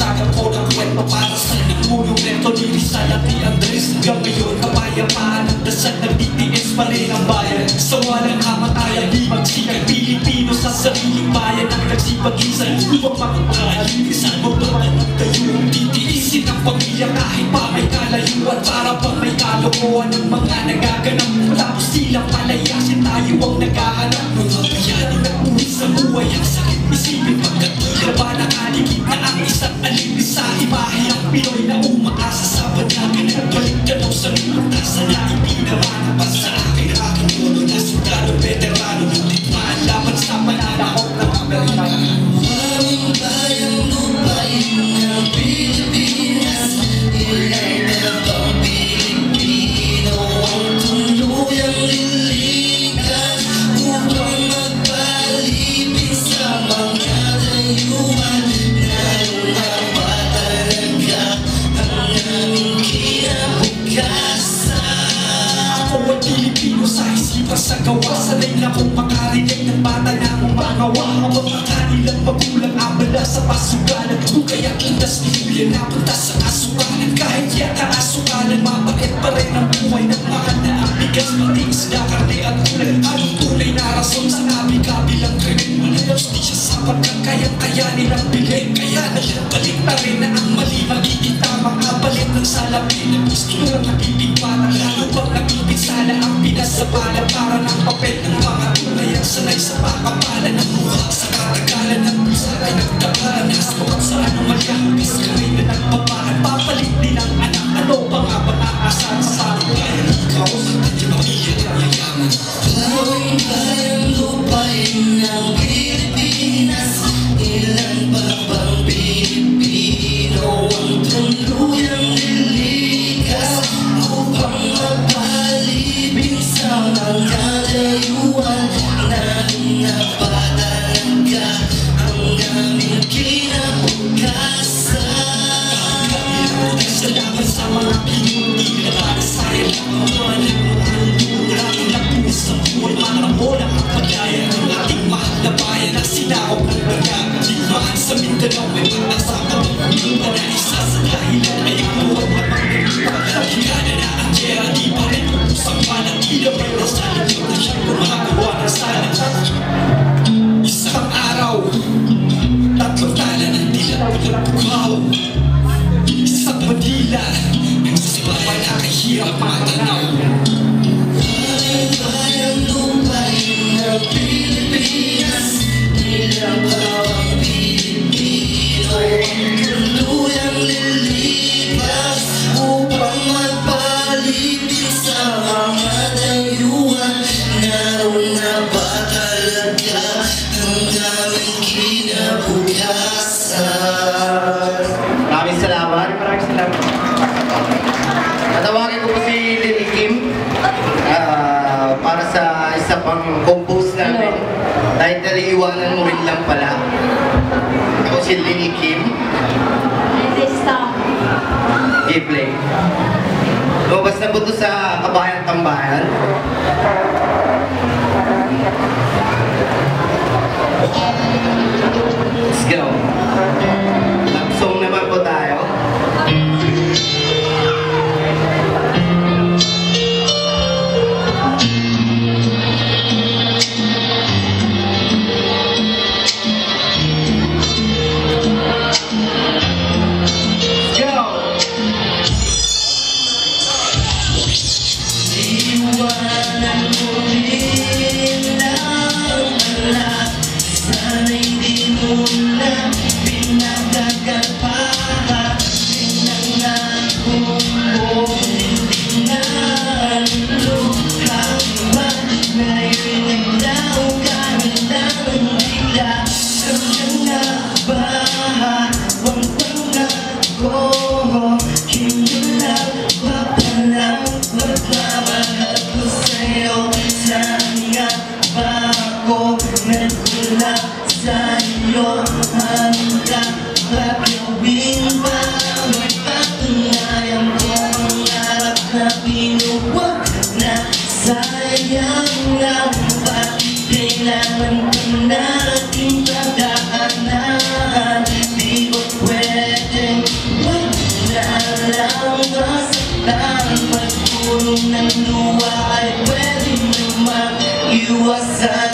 saga ko ng kwento para sa ni Rizal at ni Andres. Hanggang ngayon kapayapaan at dasal Nagtitiis pa rin ang bayan. Sa walang kamatayan di magsikay Pilipino sa sariling bayan. Ang nagsipag-isan upang makapalisan mo ba ang tayong titiisin ang pamilya. Kahit pa may kalayuan Para bang may kalokohan ng mga nagaganap. Tapos silang palayasin Pinoy na pa rin ang buhay ng mga naabigas Pati isda, karne at gulay Anong tunay na rason sa aming kabilang krimen. Manalos di siya sa pagkakayang kaya nilang bilhin. Kaya nagbalik na rin na ang mali. Magiging tamang kapalit ng salamin. Na gusto lang napipigbara Lalo pang napipinsala ang pinasabala Para ng papel ng mga tunay Ang sanay sa pakapalan ng mukha. Sa katagalan ng pusa ay nagtabalan Nasa kung saan ang malyahugas kami na nagpapaan Papalit din ang anak. Ano pa compose namin. Title Iwanan mo rin lang pala. Ako si Lily Kim. This time. I-play. Lumabas na po ito sa Kabayan Tambayan. ako nagulat sa iyo Handa ba gawin bawat patunayan kong harap na pinuwag na sayang lang? Bakit kailangan ko natin pagdaanan Di ba pwedeng wag na lang kasatan Pagkulong ng luwa ay pwedeng lumang iwasan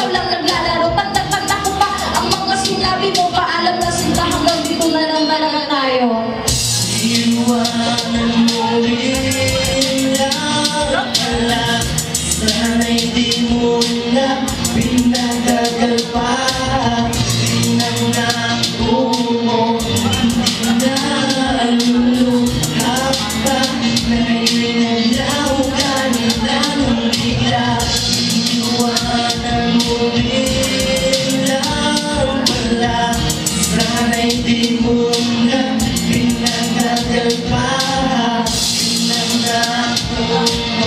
ikaw lang naglalaro Pagdagpag ako pa. Ang mga sinabi mo Paalam na sila. Hanggang dito na lang talaga tayo. You are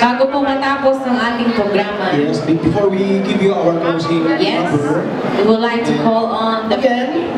Bago po matapos ang ating programa. Yes, before we give you our closing yes, number. we would like to call on the... Again,